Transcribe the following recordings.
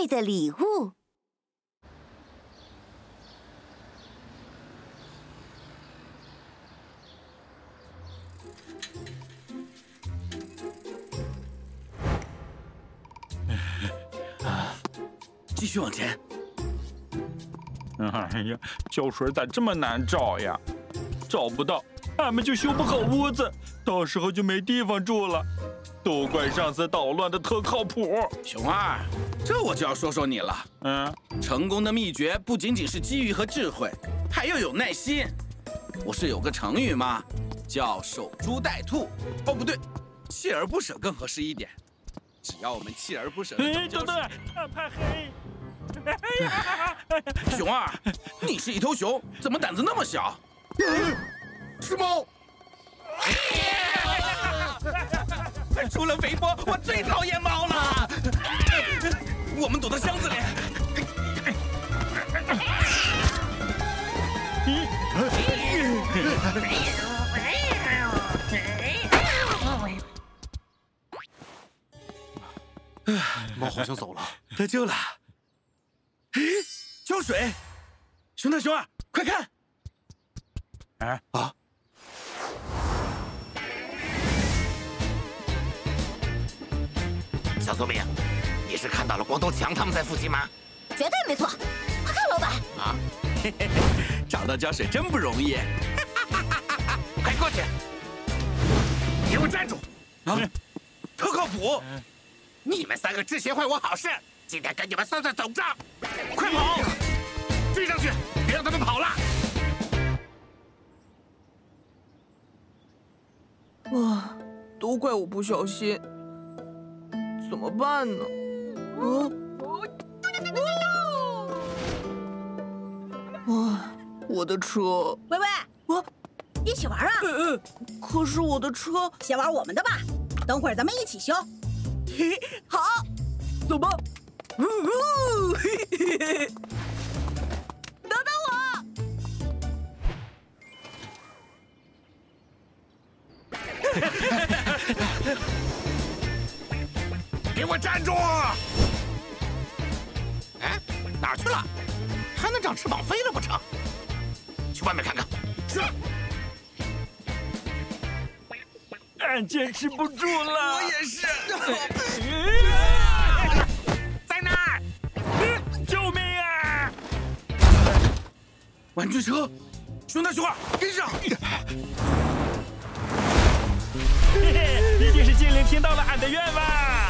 爱的礼物。继续往前。哎呀，胶水咋这么难找呀？找不到，俺们就修不好屋子，到时候就没地方住了。都怪上次捣乱的特靠谱。熊二，这我就要说说你了。嗯，成功的秘诀不仅仅是机遇和智慧，还要有耐心。不是有个成语吗？叫守株待兔。哦，不对，锲而不舍更合适一点。只要我们锲而不舍，哎，等等，俺怕黑。熊二，你是一头熊，怎么胆子那么小？是猫。除了肥波，我最讨厌猫了。我们躲到箱子里。猫好像走了，得救了。哎，胶水！熊大熊二，快看！哎啊！小聪明，你是看到了光头强他们在附近吗？绝对没错，快看，老板！啊，嘿 嘿找到胶水真不容易。快过去！给我站住！啊，特靠谱！你们三个之前坏我好事。今天跟你们算算总账，快跑！追上去，别让他们跑了！哇，都怪我不小心，怎么办呢？啊！哇，我的车！喂喂，我一起玩啊！嗯嗯，可是我的车……先玩我们的吧，等会儿咱们一起修。嘿，好，走吧。呜呜！等等我！给我站住！哎，哪儿去了？还能长翅膀飞了不成？去外面看看。是。俺坚持不住了。我也是。在那！救命啊玩具车，熊大熊二跟上！嘿嘿，一定是精灵听到了俺的愿望！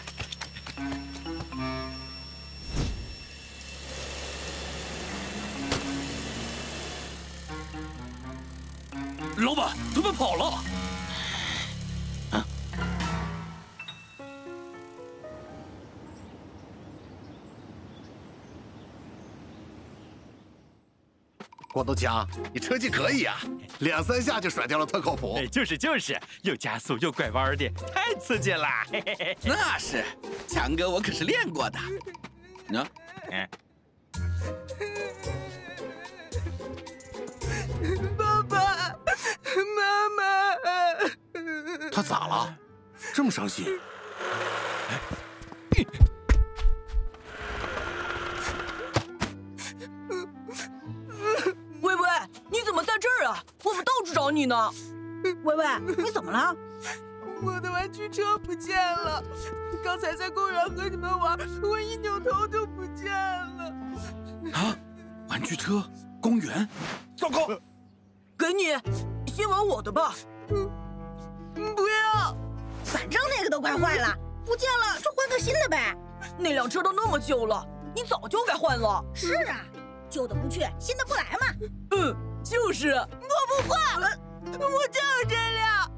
老板，他们跑了。光头强，你车技可以啊，两三下就甩掉了特靠谱。就是就是，又加速又拐弯的，太刺激了。那是，强哥我可是练过的。喏，爸他咋了？这么伤心？喂喂，你怎么在这啊我们到处找你呢，喂喂，你怎么了？我的玩具车不见了，刚才在公园和你们玩，我一扭头就不见了。啊，玩具车，公园，糟糕！给你，先玩我的吧。嗯，不要，反正那个都快坏了，不见了就换个新的呗。那辆车都那么旧了，你早就该换了。是啊，旧的不去，新的不来嘛。嗯，就是。我不换，我就要这辆，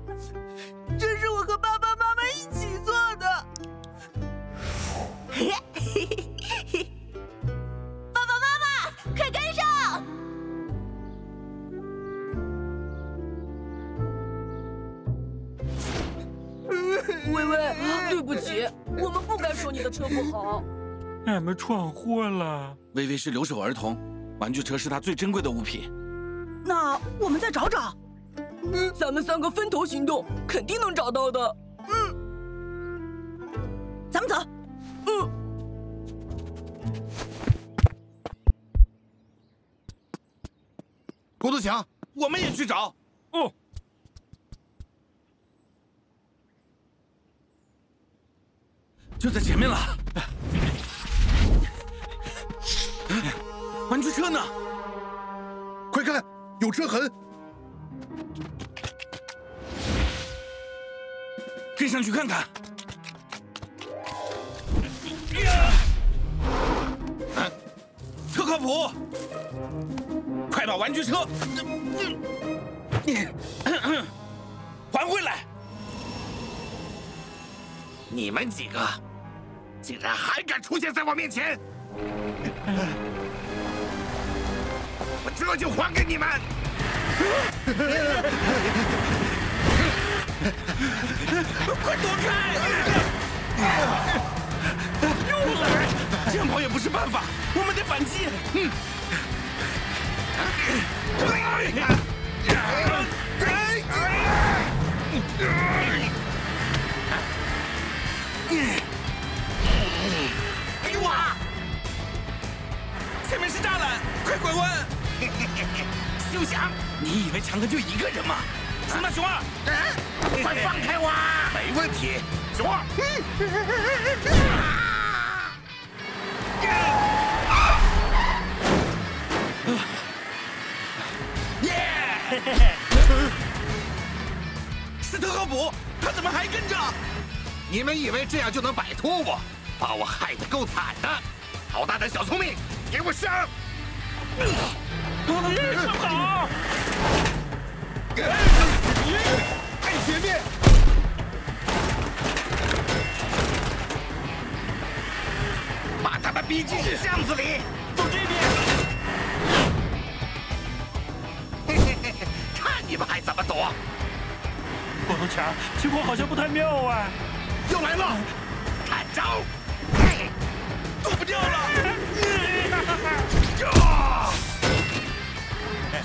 对不起，我们不该说你的车不好。俺们闯祸了。微微是留守儿童，玩具车是她最珍贵的物品。那我们再找找。嗯，咱们三个分头行动，肯定能找到的。嗯，咱们走。嗯。郭德强，我们也去找。哦。就在前面了，玩具车呢？快看，有车痕，跟上去看看。特靠谱，快把玩具车还回来！你们几个！竟然还敢出现在我面前！我这就还给你们！快躲开！又来！这样跑也不是办法，我们得反击！嗯 面是栅栏，快拐弯！休想！你以为强哥就一个人吗？熊大、熊二，快放开我！没问题，熊二。耶！斯特科普，他怎么还跟着？你们以为这样就能摆脱我？把我害得够惨的！好大的小聪明！给我上！上好！看前面！把他们逼进巷子里！走这边！嘿嘿嘿嘿，看你们还怎么躲！光头强，情况好像不太妙啊！要来了！看招！躲不掉了！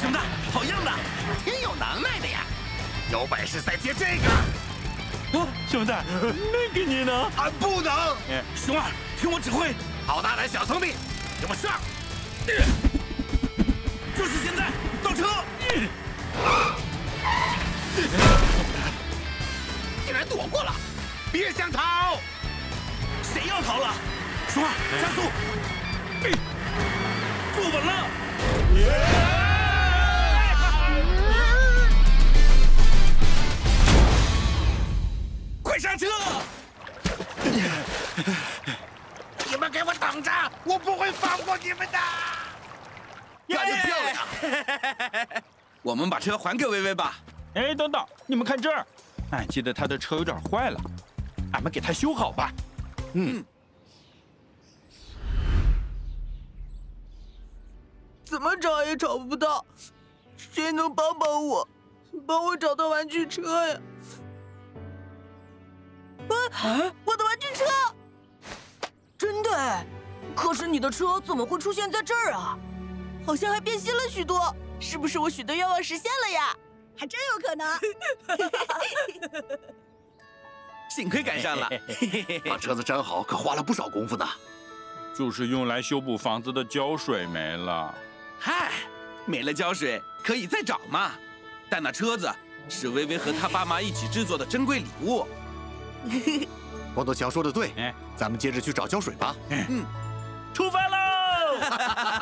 熊大，好样的，挺有能耐的呀！有本事再接这个！啊，兄弟，那个你呢？俺不能！熊二，听我指挥！好大胆，小聪明，给我上！就是现在，倒车！竟然躲过了！别想逃！谁要逃了？熊二，加速！坐稳了！快刹车！你们给我等着！我不会放过你们的！干得漂亮！我们把车还给薇薇吧。哎，等等，你们看这儿，俺记得他的车有点坏了，俺们给他修好吧。嗯。怎么找也找不到，谁能帮帮我，帮我找到玩具车呀？啊！我的玩具车！真的哎，可是你的车怎么会出现在这儿啊？好像还变新了许多，是不是我许的愿望实现了呀？还真有可能。幸亏赶上了，把车子粘好可花了不少功夫呢。就是用来修补房子的胶水没了。嗨，没了胶水可以再找嘛。但那车子是薇薇和她爸妈一起制作的珍贵礼物。光头强说的对，咱们接着去找胶水吧。嗯，出发喽！